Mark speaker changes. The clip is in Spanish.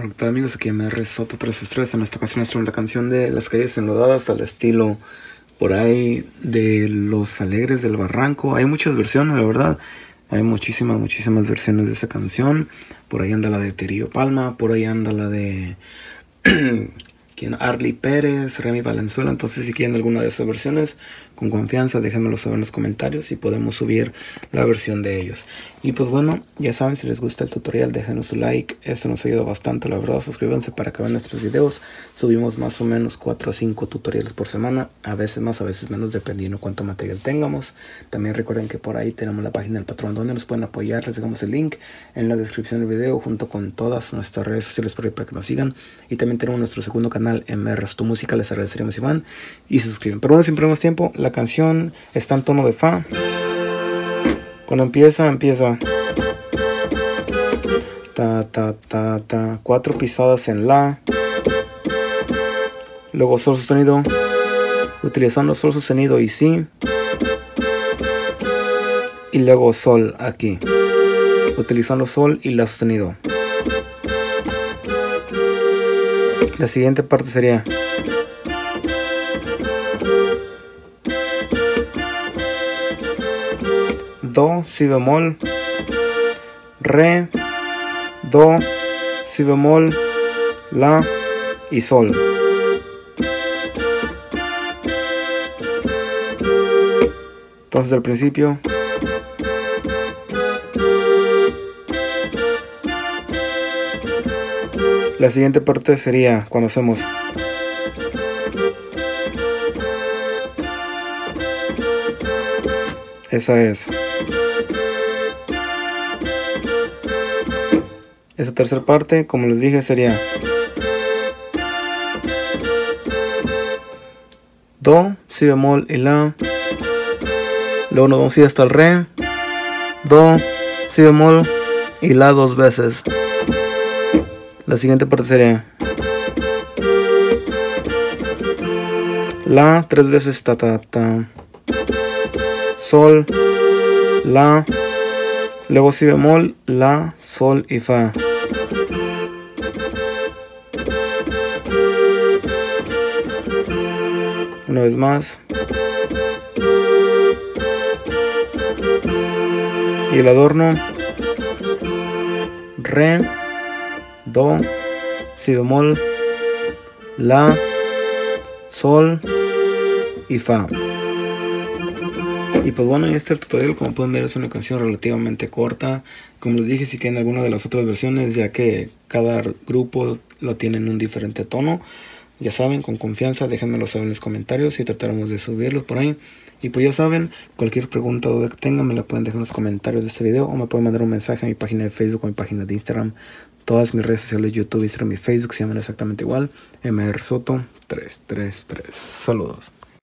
Speaker 1: Hola, ¿qué tal amigos? Aquí me Soto 3 estrellas. En esta ocasión es la canción de Las calles enlodadas al estilo por ahí de Los Alegres del Barranco. Hay muchas versiones, la verdad. Hay muchísimas, muchísimas versiones de esa canción. Por ahí anda la de Terillo Palma, por ahí anda la de Arlie Pérez, Remy Valenzuela. Entonces, si quieren alguna de esas versiones, con confianza, déjenmelo saber en los comentarios y podemos subir la versión de ellos. Y pues bueno, ya saben, si les gusta el tutorial, déjenos su like. Eso nos ayuda bastante, la verdad. Suscríbanse para que vean nuestros videos. Subimos más o menos 4 o 5 tutoriales por semana. A veces más, a veces menos, dependiendo cuánto material tengamos. También recuerden que por ahí tenemos la página del patrón donde nos pueden apoyar. Les dejamos el link en la descripción del video junto con todas nuestras redes sociales para que nos sigan. Y también tenemos nuestro segundo canal, MR Tu Música. Les agradeceríamos si van y se suscriben. Pero bueno, sin más tiempo, la canción está en tono de fa. Cuando empieza, empieza. Ta, ta, ta, ta. Cuatro pisadas en la. Luego sol sostenido. Utilizando sol sostenido y si. Y luego sol aquí. Utilizando sol y la sostenido. La siguiente parte sería. Do, si bemol, re, do, si bemol, la y sol. Entonces al principio La siguiente parte sería cuando hacemos Esa es. Esa tercera parte, como les dije, sería Do, Si bemol y La. Luego nos vamos a ir hasta el Re, Do, Si bemol y La dos veces. La siguiente parte sería La tres veces, ta ta ta. Sol, La, luego Si bemol, La, Sol y Fa. Una vez más. Y el adorno. Re, Do, Si bemol, La, Sol y Fa. Y pues bueno, este el tutorial, como pueden ver, es una canción relativamente corta. Como les dije, si quieren alguna de las otras versiones, ya que cada grupo lo tiene en un diferente tono. Ya saben, con confianza, déjenmelo saber en los comentarios y trataremos de subirlos por ahí. Y pues ya saben, cualquier pregunta o duda que tengan me la pueden dejar en los comentarios de este video o me pueden mandar un mensaje a mi página de Facebook o mi página de Instagram. Todas mis redes sociales, YouTube, Instagram y Facebook se llaman exactamente igual. MR Soto 333. Saludos.